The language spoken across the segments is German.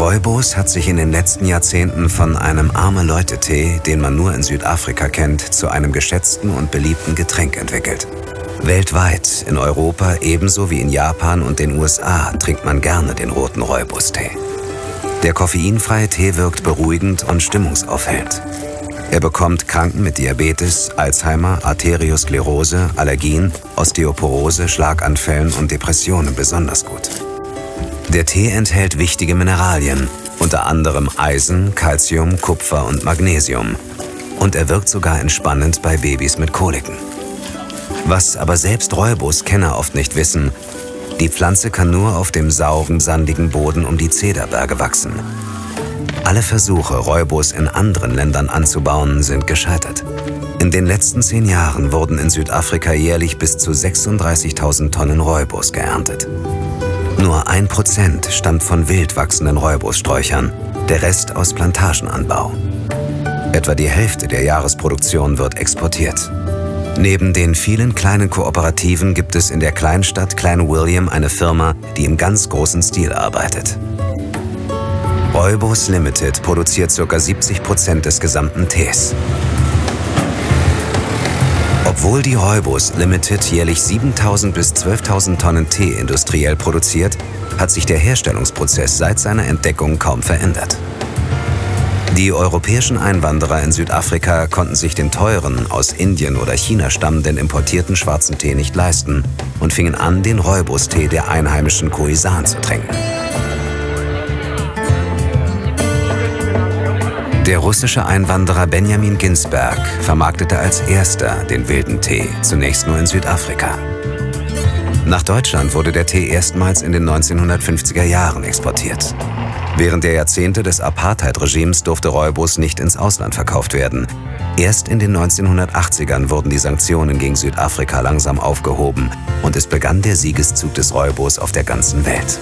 Rooibos hat sich in den letzten Jahrzehnten von einem arme Leute-Tee, den man nur in Südafrika kennt, zu einem geschätzten und beliebten Getränk entwickelt. Weltweit, in Europa ebenso wie in Japan und den USA, trinkt man gerne den roten Rooibos-Tee. Der koffeinfreie Tee wirkt beruhigend und stimmungsaufhellend. Er bekommt Kranken mit Diabetes, Alzheimer, Arteriosklerose, Allergien, Osteoporose, Schlaganfällen und Depressionen besonders gut. Der Tee enthält wichtige Mineralien, unter anderem Eisen, Calcium, Kupfer und Magnesium. Und er wirkt sogar entspannend bei Babys mit Koliken. Was aber selbst Räubus-Kenner oft nicht wissen, die Pflanze kann nur auf dem sauren, sandigen Boden um die Zederberge wachsen. Alle Versuche, Räubus in anderen Ländern anzubauen, sind gescheitert. In den letzten zehn Jahren wurden in Südafrika jährlich bis zu 36.000 Tonnen Räubus geerntet. Nur ein Prozent stammt von wild wachsenden Räubussträuchern, der Rest aus Plantagenanbau. Etwa die Hälfte der Jahresproduktion wird exportiert. Neben den vielen kleinen Kooperativen gibt es in der Kleinstadt Klein William eine Firma, die im ganz großen Stil arbeitet. Räubus Limited produziert ca. 70 Prozent des gesamten Tees. Obwohl die Räubus Limited jährlich 7.000 bis 12.000 Tonnen Tee industriell produziert, hat sich der Herstellungsprozess seit seiner Entdeckung kaum verändert. Die europäischen Einwanderer in Südafrika konnten sich den teuren, aus Indien oder China stammenden importierten schwarzen Tee nicht leisten und fingen an, den Räubus-Tee der einheimischen Khoisan zu trinken. Der russische Einwanderer Benjamin Ginsberg vermarktete als erster den wilden Tee, zunächst nur in Südafrika. Nach Deutschland wurde der Tee erstmals in den 1950er Jahren exportiert. Während der Jahrzehnte des Apartheid-Regimes durfte Räubus nicht ins Ausland verkauft werden. Erst in den 1980ern wurden die Sanktionen gegen Südafrika langsam aufgehoben und es begann der Siegeszug des Räubus auf der ganzen Welt.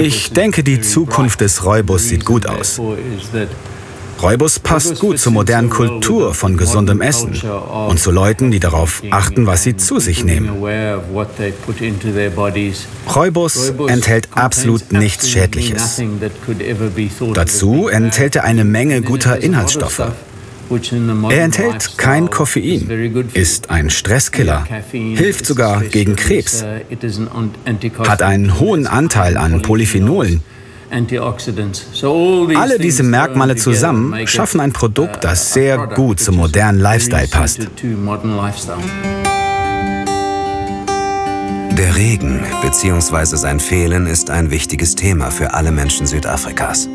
Ich denke, die Zukunft des Räubus sieht gut aus. Räubus passt gut zur modernen Kultur von gesundem Essen und zu Leuten, die darauf achten, was sie zu sich nehmen. Räubus enthält absolut nichts Schädliches. Dazu enthält er eine Menge guter Inhaltsstoffe. Er enthält kein Koffein, ist ein Stresskiller, hilft sogar gegen Krebs, hat einen hohen Anteil an Polyphenolen. Alle diese Merkmale zusammen schaffen ein Produkt, das sehr gut zum modernen Lifestyle passt. Der Regen bzw. sein Fehlen ist ein wichtiges Thema für alle Menschen Südafrikas.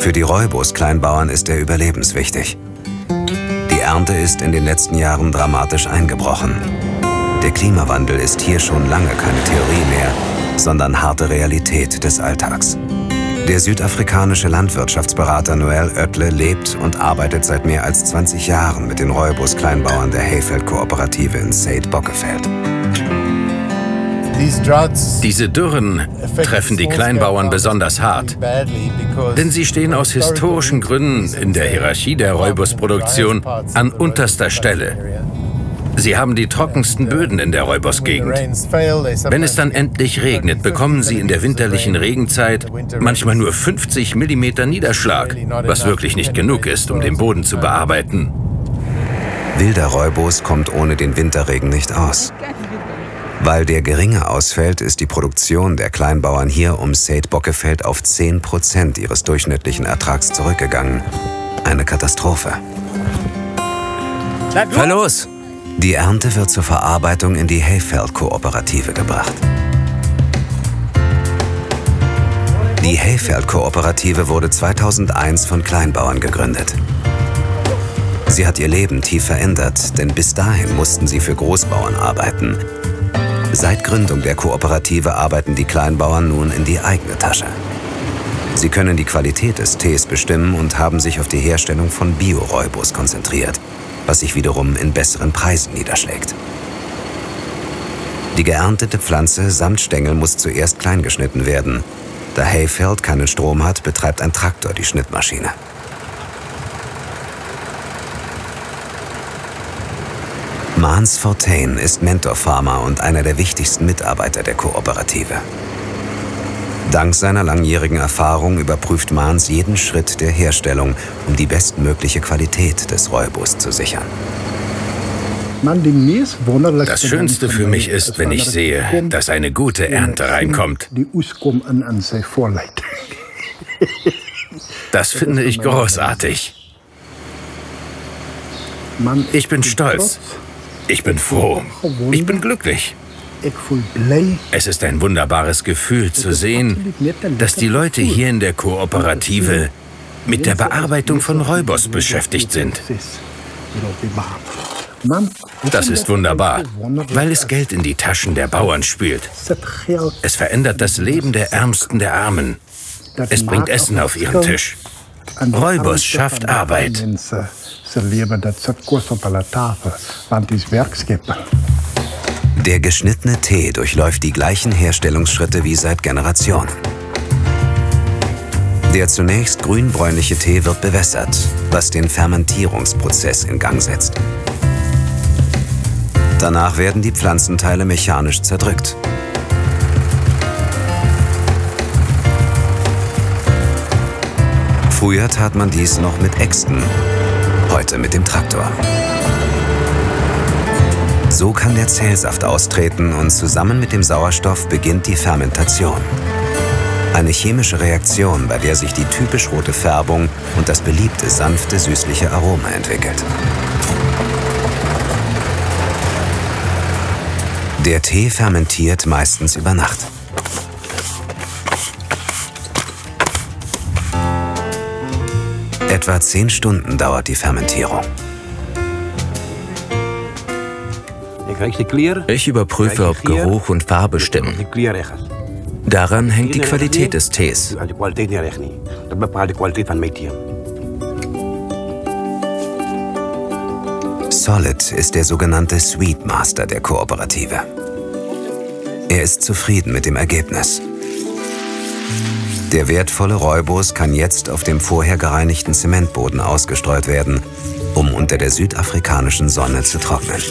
Für die Räubus-Kleinbauern ist er überlebenswichtig. Die Ernte ist in den letzten Jahren dramatisch eingebrochen. Der Klimawandel ist hier schon lange keine Theorie mehr, sondern harte Realität des Alltags. Der südafrikanische Landwirtschaftsberater Noel Oetle lebt und arbeitet seit mehr als 20 Jahren mit den Räubus-Kleinbauern der Hayfeld-Kooperative in Said Bockefeld. Diese Dürren treffen die Kleinbauern besonders hart, denn sie stehen aus historischen Gründen in der Hierarchie der Räubusproduktion an unterster Stelle. Sie haben die trockensten Böden in der Räubersgegend. Wenn es dann endlich regnet, bekommen sie in der winterlichen Regenzeit manchmal nur 50 mm Niederschlag, was wirklich nicht genug ist, um den Boden zu bearbeiten. Wilder Räubus kommt ohne den Winterregen nicht aus. Weil der geringe ausfällt, ist die Produktion der Kleinbauern hier um Seyd Bockefeld auf 10 Prozent ihres durchschnittlichen Ertrags zurückgegangen. Eine Katastrophe. Fahr los! Die Ernte wird zur Verarbeitung in die Hayfeld-Kooperative gebracht. Die Hayfeld-Kooperative wurde 2001 von Kleinbauern gegründet. Sie hat ihr Leben tief verändert, denn bis dahin mussten sie für Großbauern arbeiten, Seit Gründung der Kooperative arbeiten die Kleinbauern nun in die eigene Tasche. Sie können die Qualität des Tees bestimmen und haben sich auf die Herstellung von Bio-Räubus konzentriert, was sich wiederum in besseren Preisen niederschlägt. Die geerntete Pflanze samt Stängel muss zuerst klein geschnitten werden. Da Hayfeld keinen Strom hat, betreibt ein Traktor die Mans Fortain ist Mentorfarmer und einer der wichtigsten Mitarbeiter der Kooperative. Dank seiner langjährigen Erfahrung überprüft Mans jeden Schritt der Herstellung, um die bestmögliche Qualität des Räubus zu sichern. Das Schönste für mich ist, wenn ich sehe, dass eine gute Ernte reinkommt. Das finde ich großartig. Ich bin stolz. Ich bin froh. Ich bin glücklich. Es ist ein wunderbares Gefühl zu sehen, dass die Leute hier in der Kooperative mit der Bearbeitung von Räubers beschäftigt sind. Das ist wunderbar, weil es Geld in die Taschen der Bauern spült. Es verändert das Leben der Ärmsten der Armen. Es bringt Essen auf ihren Tisch. Räubers schafft Arbeit. Der geschnittene Tee durchläuft die gleichen Herstellungsschritte wie seit Generationen. Der zunächst grünbräunliche Tee wird bewässert, was den Fermentierungsprozess in Gang setzt. Danach werden die Pflanzenteile mechanisch zerdrückt. Früher tat man dies noch mit Äxten, heute mit dem Traktor. So kann der Zellsaft austreten und zusammen mit dem Sauerstoff beginnt die Fermentation. Eine chemische Reaktion, bei der sich die typisch rote Färbung und das beliebte sanfte süßliche Aroma entwickelt. Der Tee fermentiert meistens über Nacht. Etwa 10 Stunden dauert die Fermentierung. Ich überprüfe, ob Geruch und Farbe stimmen. Daran hängt die Qualität des Tees. Solid ist der sogenannte Sweet Master der Kooperative. Er ist zufrieden mit dem Ergebnis. Der wertvolle Räubus kann jetzt auf dem vorher gereinigten Zementboden ausgestreut werden, um unter der südafrikanischen Sonne zu trocknen.